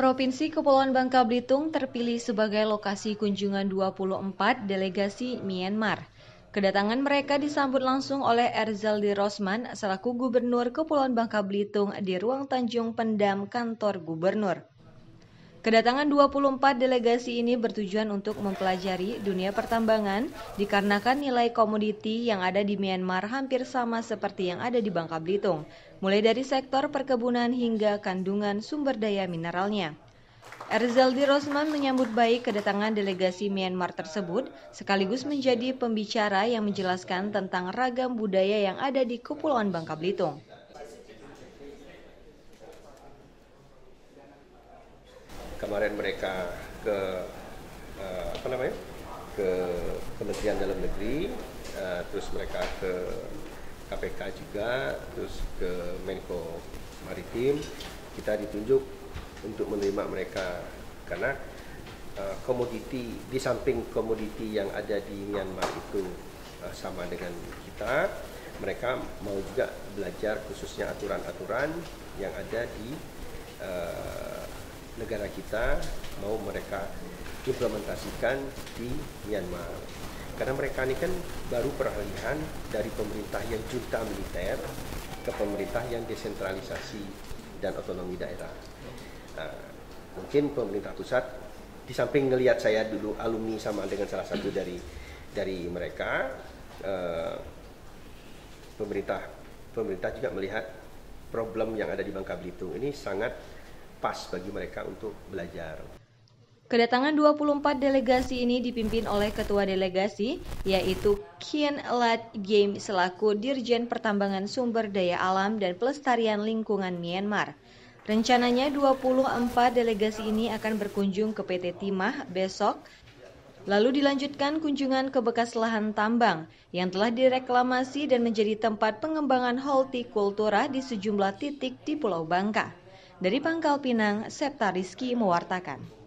Provinsi Kepulauan Bangka Belitung terpilih sebagai lokasi kunjungan 24 delegasi Myanmar. Kedatangan mereka disambut langsung oleh Erzaldi Rosman selaku Gubernur Kepulauan Bangka Belitung di ruang Tanjung Pendam kantor Gubernur. Kedatangan 24 delegasi ini bertujuan untuk mempelajari dunia pertambangan dikarenakan nilai komoditi yang ada di Myanmar hampir sama seperti yang ada di Bangka Belitung, mulai dari sektor perkebunan hingga kandungan sumber daya mineralnya. Erzaldi Rosman menyambut baik kedatangan delegasi Myanmar tersebut, sekaligus menjadi pembicara yang menjelaskan tentang ragam budaya yang ada di Kepulauan Bangka Belitung. Kemarin mereka ke uh, apa namanya? Ke Kementerian Dalam Negeri uh, terus mereka ke KPK juga terus ke Menko Maritim. Kita ditunjuk untuk menerima mereka. Karena uh, komoditi di samping komoditi yang ada di Myanmar itu uh, sama dengan kita mereka mau juga belajar khususnya aturan-aturan yang ada di negara kita mau mereka implementasikan di Myanmar. Karena mereka ini kan baru peralihan dari pemerintah yang junta militer ke pemerintah yang desentralisasi dan otonomi daerah. Nah, mungkin pemerintah pusat di samping ngelihat saya dulu alumni sama dengan salah satu dari dari mereka, eh, pemerintah pemerintah juga melihat problem yang ada di Bangka Belitung ini sangat pas bagi mereka untuk belajar. Kedatangan 24 delegasi ini dipimpin oleh ketua delegasi yaitu Kian Lat Game selaku Dirjen Pertambangan Sumber Daya Alam dan Pelestarian Lingkungan Myanmar. Rencananya 24 delegasi ini akan berkunjung ke PT Timah besok Lalu dilanjutkan kunjungan ke bekas lahan tambang yang telah direklamasi dan menjadi tempat pengembangan hortikultura di sejumlah titik di Pulau Bangka. Dari Pangkal Pinang, Septa Rizky mewartakan.